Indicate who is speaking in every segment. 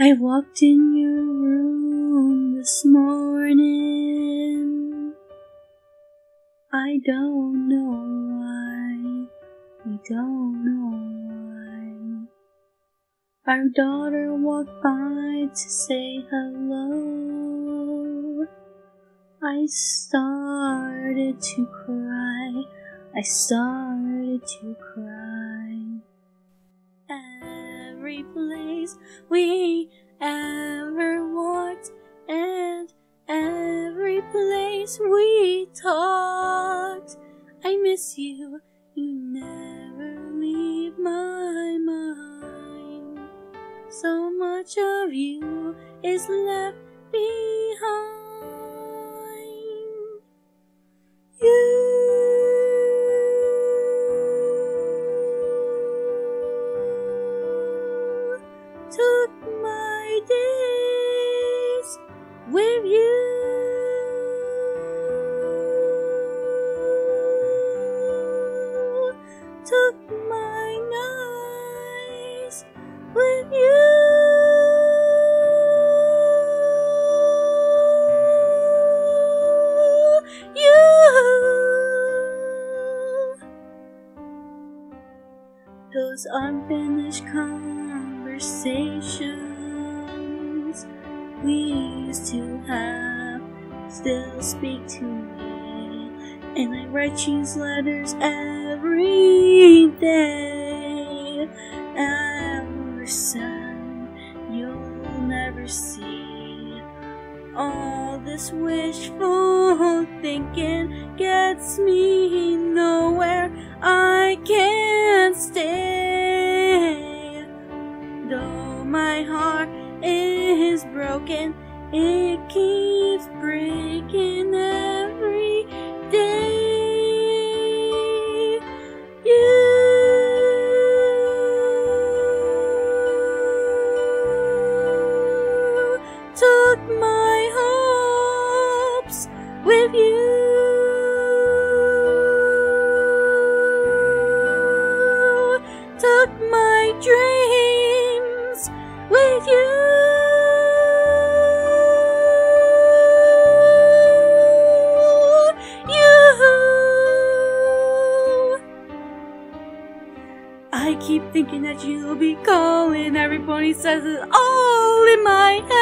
Speaker 1: I walked in your room this morning. I don't know why. I don't know why. Our daughter walked by to say hello. I started to cry. I started to cry. Every place we ever walked and every place we talked. I miss you, you never leave my mind. So much of you is left You. Those unfinished conversations we used to have still speak to me, and I write you letters every day. Our son, you'll never see. All this wishful thinking gets me nowhere. I can't stay. Though my heart is broken, you. Took my dreams with you. I keep thinking that you'll be calling. Everybody says it all in my head.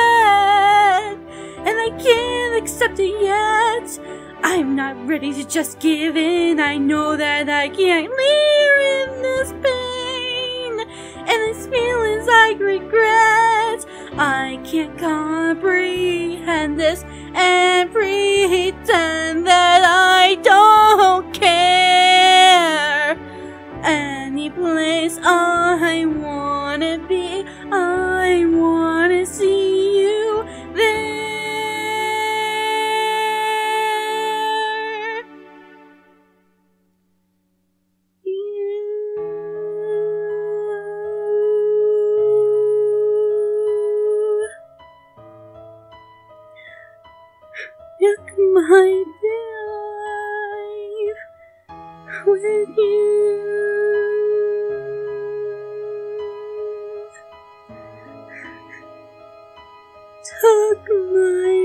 Speaker 1: Accept it yet. I'm not ready to just give in. I know that I can't live in this pain. And these feelings I regret. I can't comprehend this and pretend that I don't care any place I wanna be. I wanna with you. Tuck my